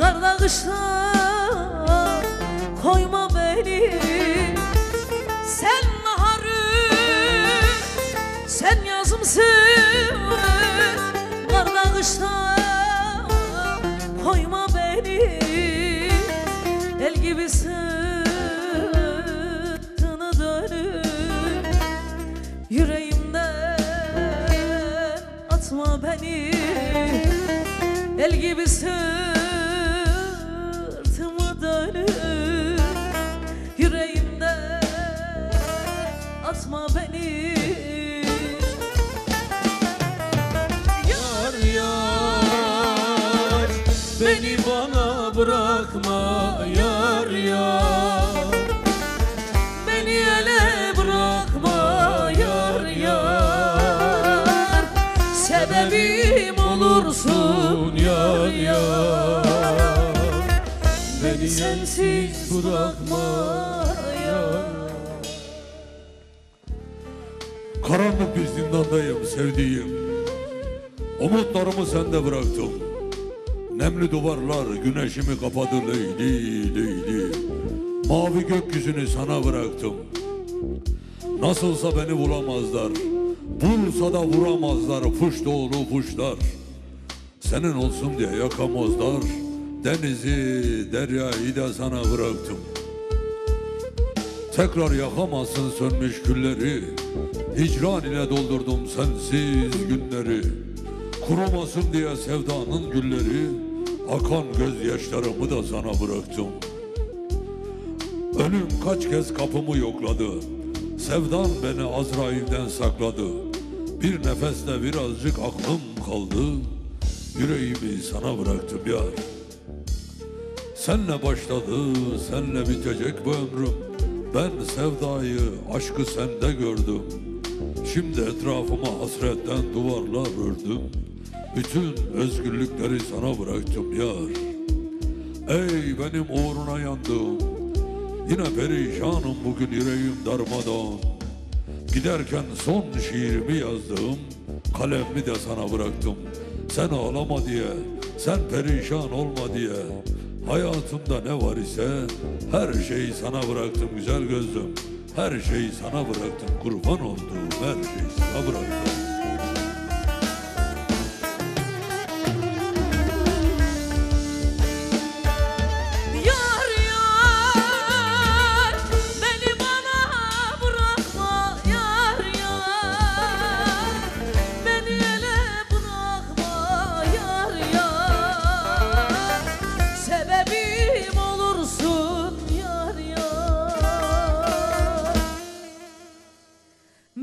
Karda kışta koyma beni. Sen baharım sen yazımsın. Karda kışta koyma beni. El gibi sırtını dönüp Yüreğimden atma beni. El gibi sırtımı atma beni. Yar yar Beni bana bırakma yar yar. Beni ele bırakma yar yar. Sebebim olursun yar yar. Beni sensiz bırakma Karanlık bir zindandayım sevdiğim. Umutlarımı sende bıraktım. Nemli duvarlar güneşimi kapadı. Leyli leyli Mavi gökyüzünü sana bıraktım. Nasılsa beni bulamazlar. Bulsa da vuramazlar. Puş dolu puşlar Senin olsun diye yakamazlar Denizi, deryayı da sana bıraktım Tekrar yakamazsın sönmüş külleri Hicran ile doldurdum sensiz günleri. Kurumasın diye sevdanın gülleri. Akan gözyaşlarımı da sana bıraktım. Ölüm kaç kez kapımı yokladı. Sevdan beni Azrail'den sakladı. Bir nefeste birazcık aklım kaldı. Yüreğimi sana bıraktım yar. Senle başladı, senle bitecek bu ömrüm. Ben sevdayı, aşkı sende gördüm. Şimdi etrafıma hasretten duvarlar ördüm. Bütün özgürlükleri sana bıraktım yar. Ey benim uğruna yandım. Yine perişanım bugün yüreğim darmadağın. Giderken son şiirimi yazdım. Kalemimi de sana bıraktım. Sen ağlama diye, sen perişan olma diye. Hayatımda ne var ise her şeyi sana bıraktım güzel gözlüm. Her şeyi sana bıraktım kurban olduğum her şeyi sana bıraktım.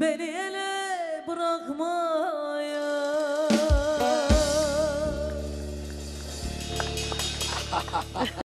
Beni ele bırakma